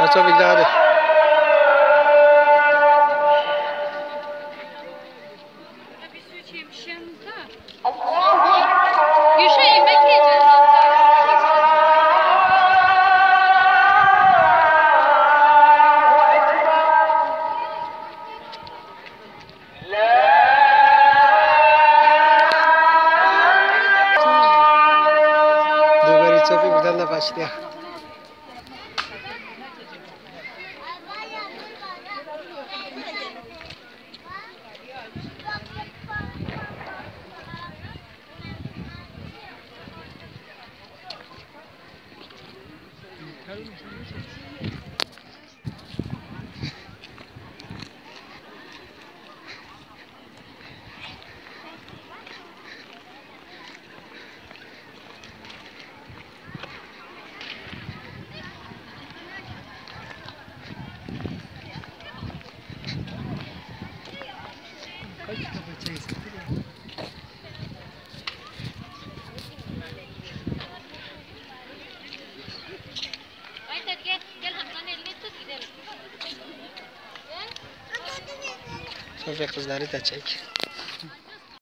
Parça bildi hadi. Bir su içeymiş Cara, gel. Gel Hamza'nın elini tut gidelim. Sofi kızları da çek.